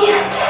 Нет.